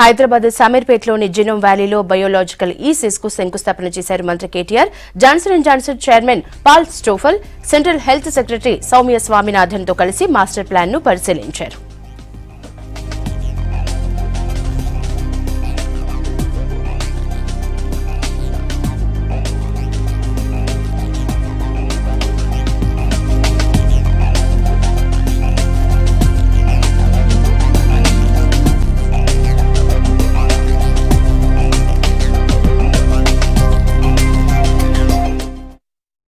హైదరాబాద్ సమీర్పేటలోని జినోమ్ వ్యాలీలో biological E కు శంకుస్థాపన చేశారు మంత్రి KTR. Johnson and Johnson chairman Paul Stoffel central health secretary Soumya స్వామినాథన్తో కలిసి మాస్టర్ ప్లాన్ను పరిశీలించారు.